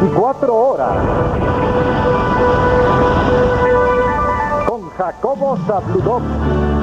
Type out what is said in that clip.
24 horas. Con Jacobo Zabludov.